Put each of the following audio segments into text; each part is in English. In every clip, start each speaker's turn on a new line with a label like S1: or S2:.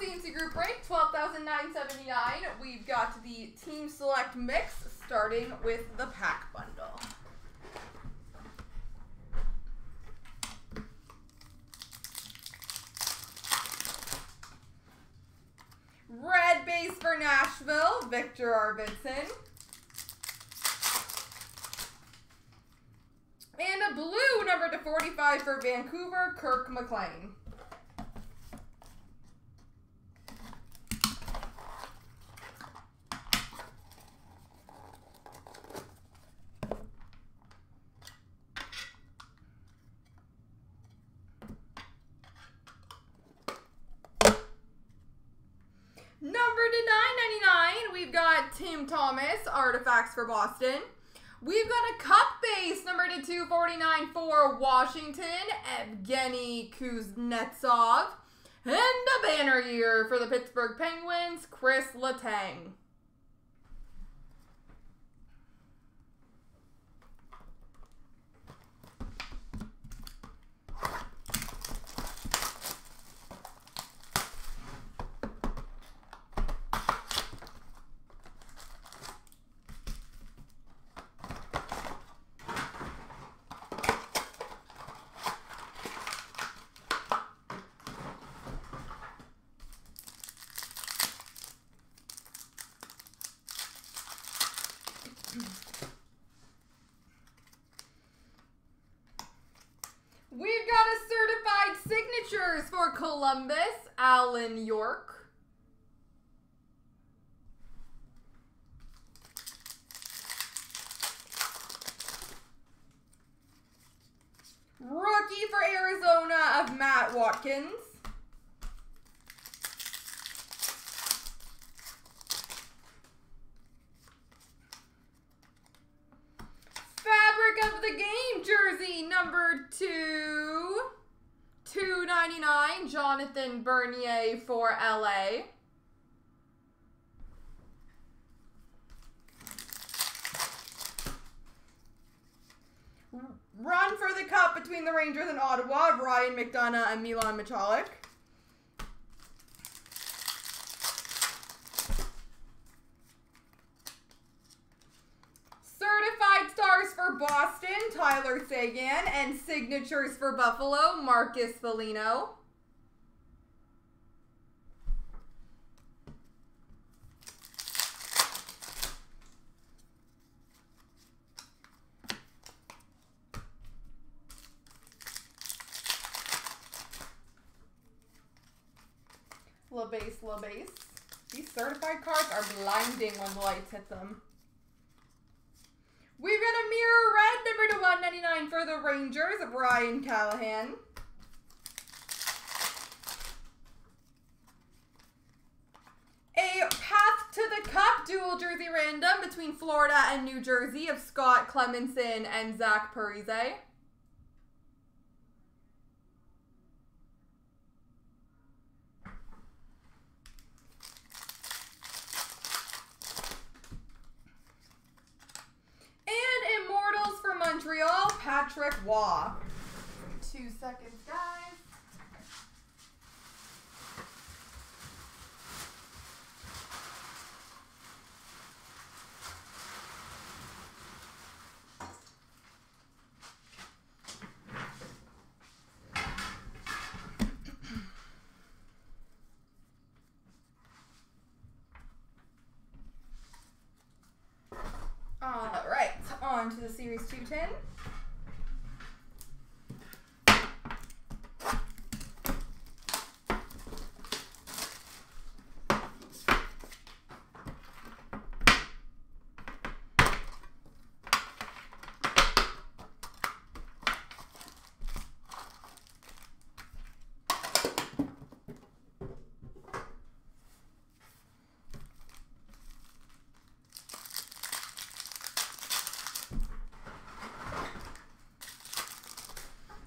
S1: CNC Group Break, 12,979. We've got the Team Select Mix, starting with the Pack Bundle. Red base for Nashville, Viktor Arvidsson. And a blue number to 45 for Vancouver, Kirk McLean. Number to 999, we've got Tim Thomas, Artifacts for Boston. We've got a cup base, number to 249 for Washington, Evgeny Kuznetsov. And a banner year for the Pittsburgh Penguins, Chris Letang. We've got a certified signatures for Columbus, Alan York. Rookie for Arizona of Matt Watkins. Fabric of the Game jersey number two. 299 Jonathan Bernier for LA. Run for the cup between the Rangers and Ottawa, Ryan McDonagh and Milan Michalek. Certified stars for Boston, Tyler Seguin, and signatures for Buffalo, Marcus Foligno. La base, la base. These certified cards are blinding when the lights hit them. We've got a mirror red number to 199 for the Rangers Ryan Callahan. A Path to the Cup dual jersey random between Florida and New Jersey of Scott Clemmensen and Zach Parise. And Immortals for Montreal, Patrick Roy. Two seconds, guys. All right, on to the Series 210.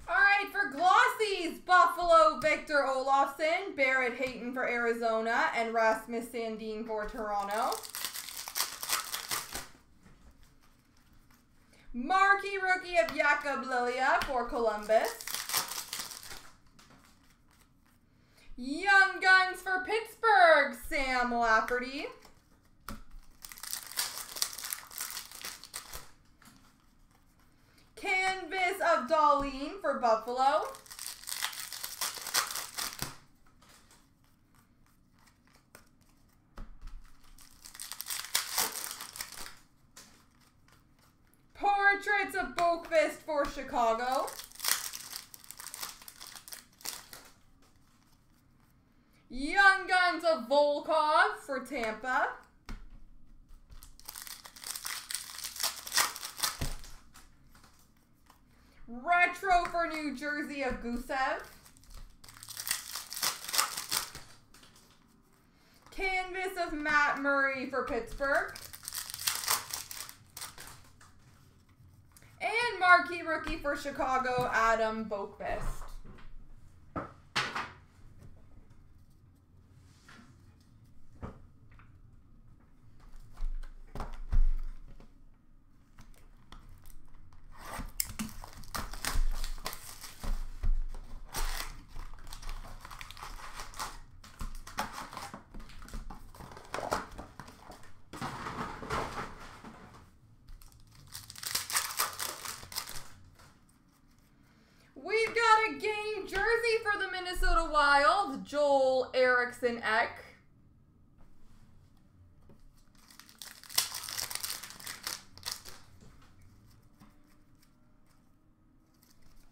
S1: All right, for Glossies, Buffalo, Victor Olofsson, Barrett Hayton for Arizona, and Rasmus Sandin for Toronto. Marquee rookie of Jakob Lilja for Columbus. Young Guns for Pittsburgh, Sam Lafferty. Canvas of Dahlin for Buffalo. Portraits of Boqvist for Chicago. Young Guns of Volkov for Tampa. Retro for New Jersey of Gusev. Canvas of Matt Murray for Pittsburgh. And marquee rookie for Chicago, Adam Boqvist. We've got a game jersey for the Minnesota Wild, Joel Eriksson Ek.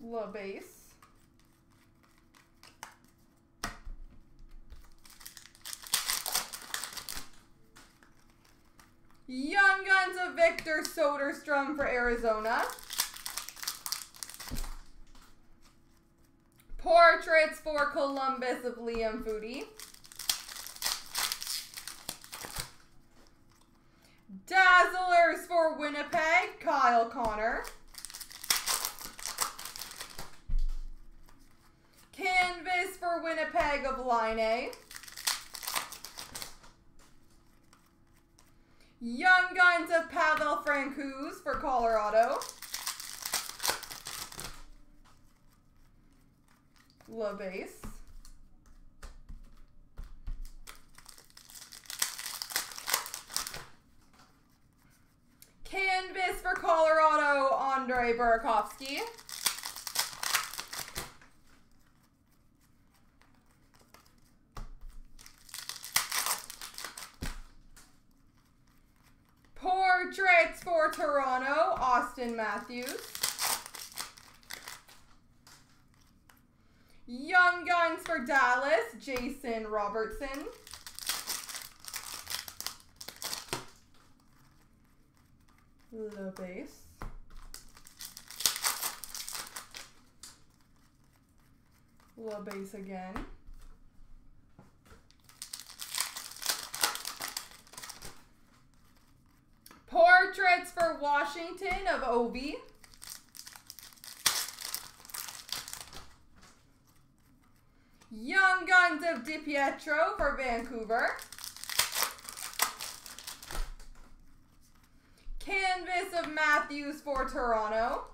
S1: La base. Young Guns of Victor Soderstrom for Arizona. Portraits for Columbus of Liam Foudy. Dazzlers for Winnipeg, Kyle Connor. Canvas for Winnipeg of Laine. Young Guns of Pavel Francouz for Colorado. La base. Canvas for Colorado, Andre Burakovsky. Portraits for Toronto, Auston Matthews. Young Guns for Dallas, Jason Robertson. La base. La base again. Portraits for Washington of Ovi. Young Guns of DiPietro for Vancouver. Canvas of Matthews for Toronto.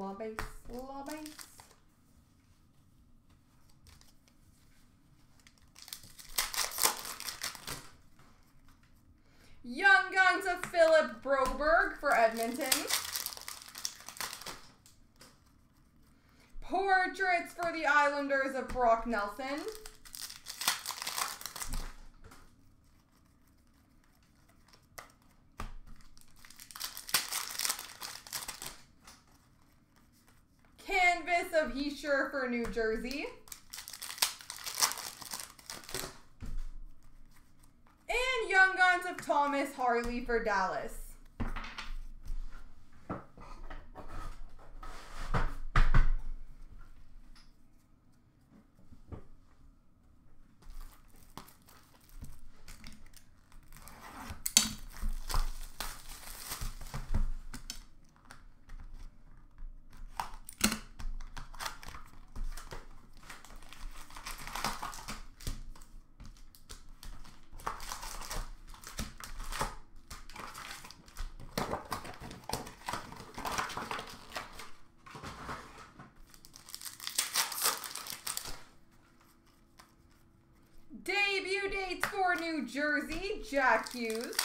S1: La base, la base. Young Guns of Philip Broberg for Edmonton. Portraits for the Islanders of Brock Nelson. Canvas for New Jersey. And Young Guns of Thomas Harley for Dallas. New Jersey, Jack Hughes.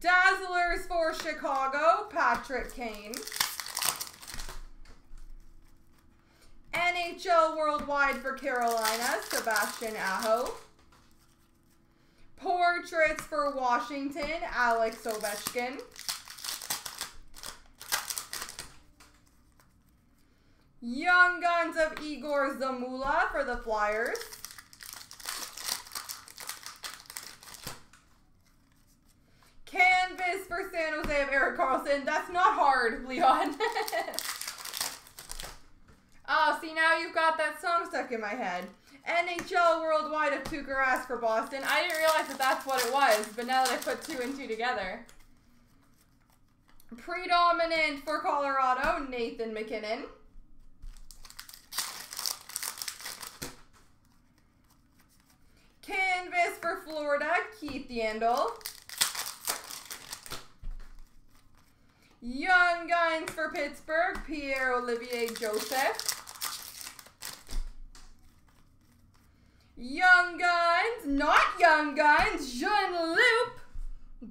S1: Dazzlers for Chicago, Patrick Kane. NHL Worldwide for Carolina, Sebastian Aho. Portraits for Washington, Alex Ovechkin. Young Guns of Igor Zamula for the Flyers. Canvas for San Jose of Erik Karlsson. That's not hard, Leon. oh, see, now you've got that song stuck in my head. NHL Worldwide of Tuukka Rask for Boston. I didn't realize that that's what it was, but now that I put two and two together. Predominant for Colorado, Nathan MacKinnon. Canvas for Florida, Keith Yandle. Young Guns for Pittsburgh, Pierre-Olivier Joseph. Young Guns, not Young Guns, Jean-Loup.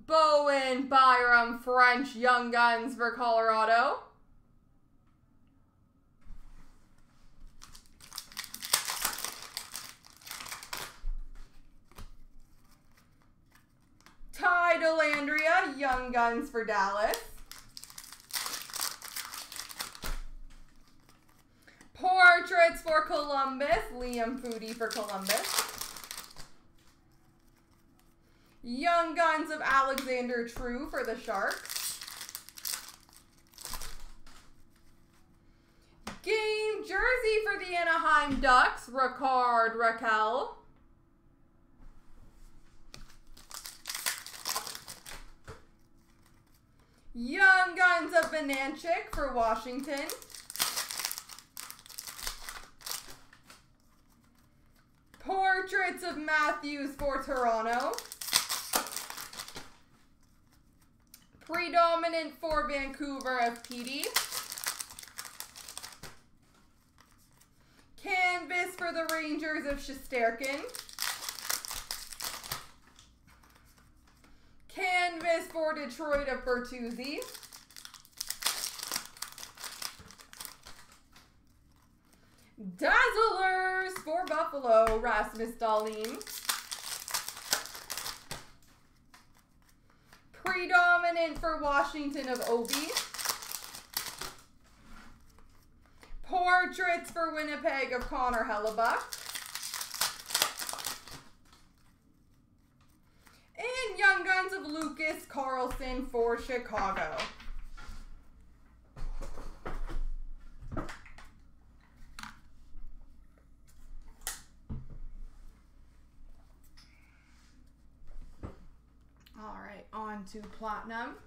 S1: Bowen Byram French Young Guns for Colorado. Ty Dellandrea, Young Guns for Dallas. Portraits for Columbus, Liam Foudy for Columbus. Young Guns of Alexander True for the Sharks. Game jersey for the Anaheim Ducks, Rickard Rakell. Young Guns of Bonanchik for Washington. Portraits of Matthews for Toronto. Predominant for Vancouver of Petey. Canvas for the Rangers of Shesterkin. Canvas for Detroit of Bertuzzi. Dazzlers for Buffalo, Rasmus Dahlin. Predominant for Washington of Ovi. Portraits for Winnipeg of Connor Hellebuyck. And Guns of Lucas Carlsson for Chicago. All right, on to Platinum.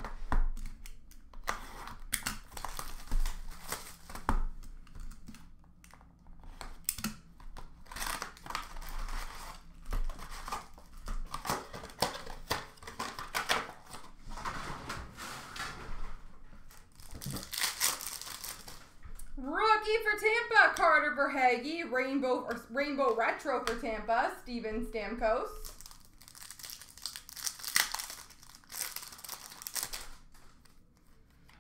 S1: Rookie for Carter Rainbow or Rainbow Retro for Tampa, Steven Stamkos.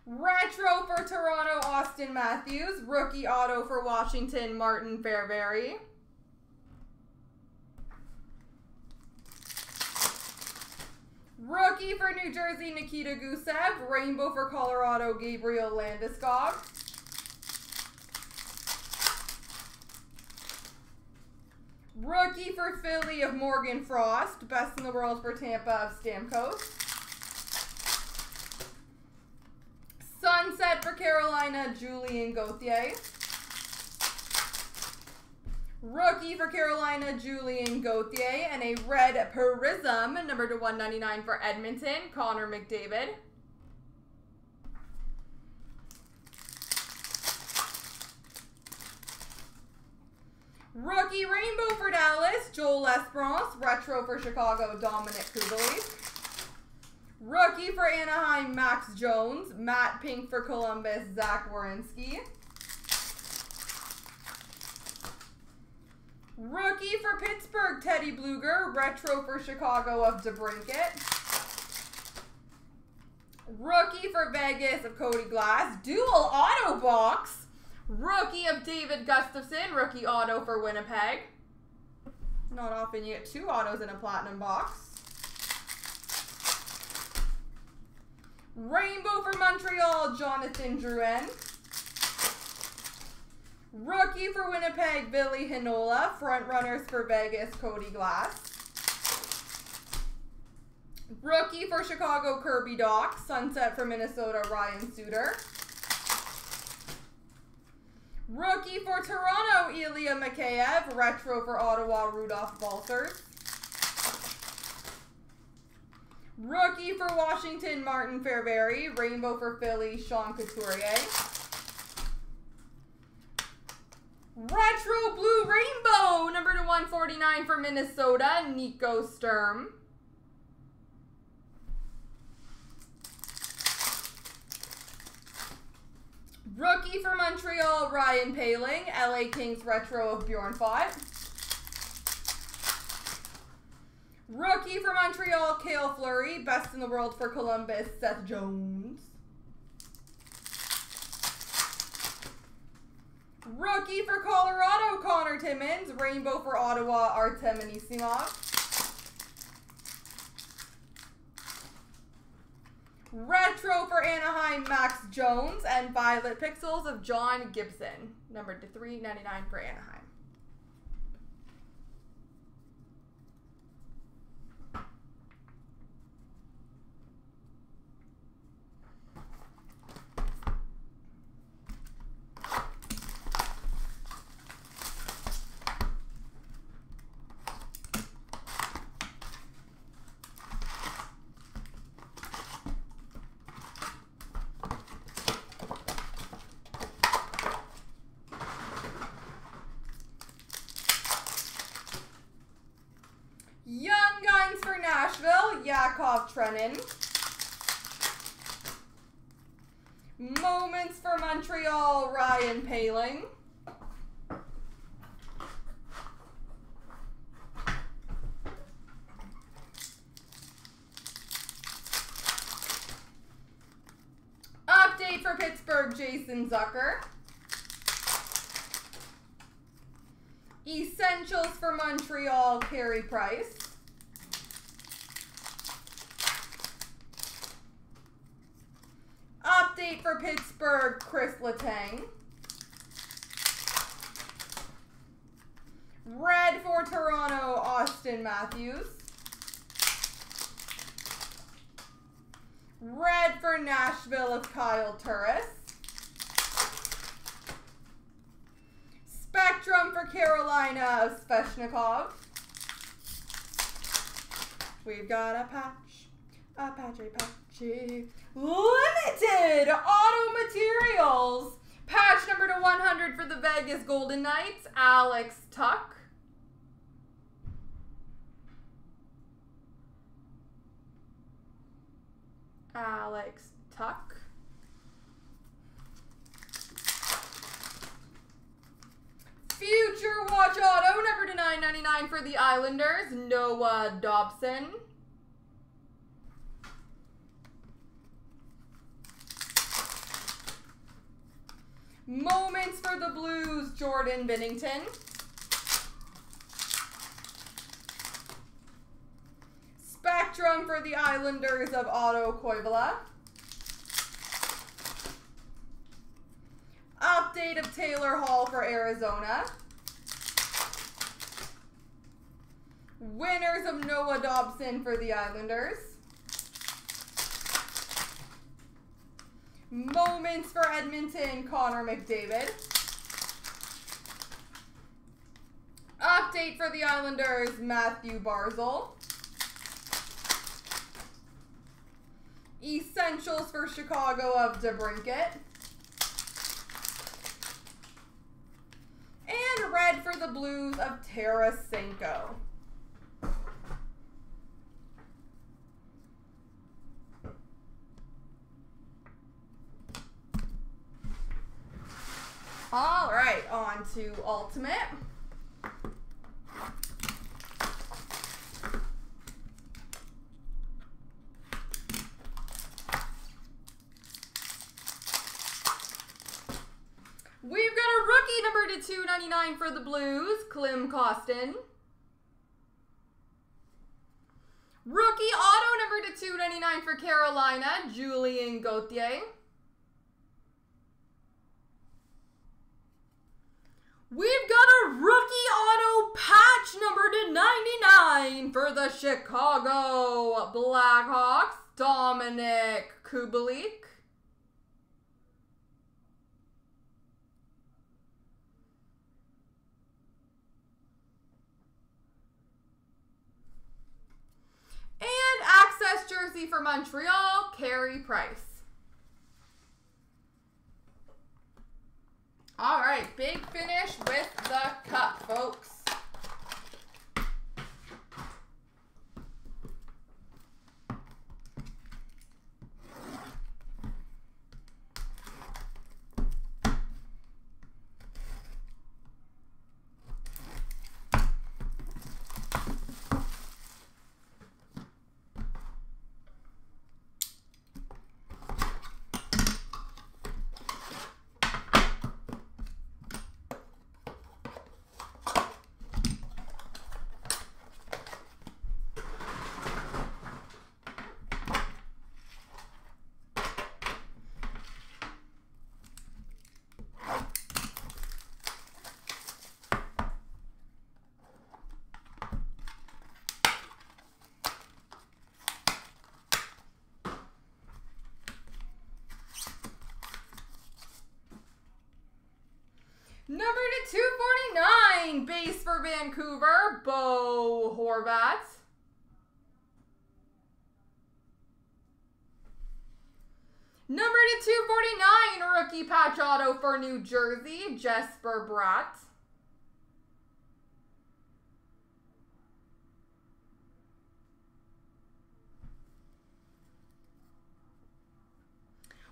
S1: Retro for Toronto, Auston Matthews. Rookie auto for Washington, Martin Fehervary. Rookie for New Jersey, Nikita Gusev. Rainbow for Colorado, Gabriel Landeskog. Rookie for Philly of Morgan Frost. Best in the world for Tampa of Stamkos. Sunset for Carolina, Julien Gauthier. Rookie for Carolina, Julien Gauthier. And a red Prism, number to 199 for Edmonton, Connor McDavid. Rookie Rainbow for Dallas, Joel Esperance. Retro for Chicago, Dominik Kubalik. Rookie for Anaheim, Max Jones. Matt Pink for Columbus, Zach Werenski. Rookie for Pittsburgh, Teddy Blueger. Retro for Chicago of DeBrincat. Rookie for Vegas of Cody Glass. Dual auto box. Rookie of David Gustafsson, Rookie auto for Winnipeg. Not often you get two autos in a platinum box. Rainbow for Montreal, Jonathan Drouin. Rookie for Winnipeg, Ville Heinola. Front runners for Vegas, Cody Glass. Rookie for Chicago, Kirby Dach. Sunset for Minnesota, Ryan Suter. Rookie for Toronto, Ilya Mikheyev. Retro for Ottawa, Rudolph Balcers. Rookie for Washington, Martin Fehervary. Rainbow for Philly, Sean Couturier. Retro Blue Rainbow, number to 149 for Minnesota, Nico Sturm. Rookie for Montreal, Ryan Poehling. LA Kings Retro of Bjornfot. Rookie for Montreal, Cale Fleury. Best in the world for Columbus, Seth Jones. Rookie for Colorado, Connor Timmins. Rainbow for Ottawa, Artem Anisimov. Retro for Anaheim, Max Jones. And Violet Pixels of John Gibson. Number to 399 for Anaheim. Young Guns for Nashville, Yakov Trenin. Moments for Montreal, Ryan Poehling. Update for Pittsburgh, Jason Zucker. Essentials for Montreal, Carey Price. Update for Pittsburgh, Chris Letang. Red for Toronto, Auston Matthews. Red for Nashville of Kyle Turris. Spectrum for Of Sveshnikov. We've got a patch, a patchy patchy. Limited Auto Materials. Patch number to 100 for the Vegas Golden Knights, Alex Tuck. Alex Tuch. Future Watch Auto, number to 999 for the Islanders, Noah Dobson. Moments for the Blues, Jordan Binnington. Spectrum for the Islanders of Otto Koivula. Update of Taylor Hall for Arizona. Winners of Noah Dobson for the Islanders. Moments for Edmonton, Connor McDavid. Update for the Islanders, Mathew Barzal. Essentials for Chicago of DeBrincat. And red for the Blues of Tarasenko. All right, on to Ultimate. to 299 for the Blues, Klim Kostin. Rookie auto number to 299 for Carolina, Julien Gauthier. We've got a rookie auto patch number to 99 for the Chicago Blackhawks, Dominik Kubalik. And jersey for Montreal, Carey Price. All right, big finish with the cup, folks. Number to 249, base for Vancouver, Bo Horvat. Number to 249, rookie patch auto for New Jersey, Jesper Bratt.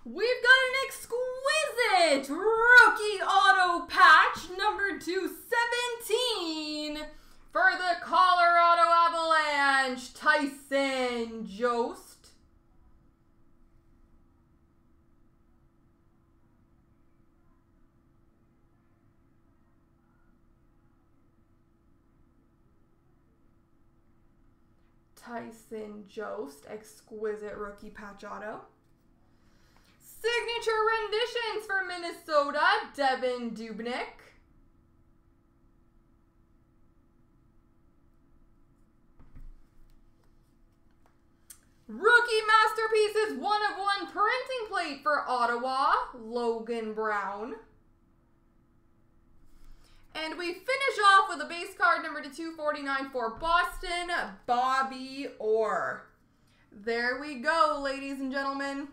S1: We've got an exquisite rookie auto patch number 217 for the Colorado Avalanche, Tyson Jost. Tyson Jost, exquisite rookie patch auto. Signature renditions for Minnesota, Devan Dubnyk. Rookie Masterpieces one of one printing plate for Ottawa, Logan Brown. And we finish off with a base card number to 249 for Boston, Bobby Orr. There we go, ladies and gentlemen.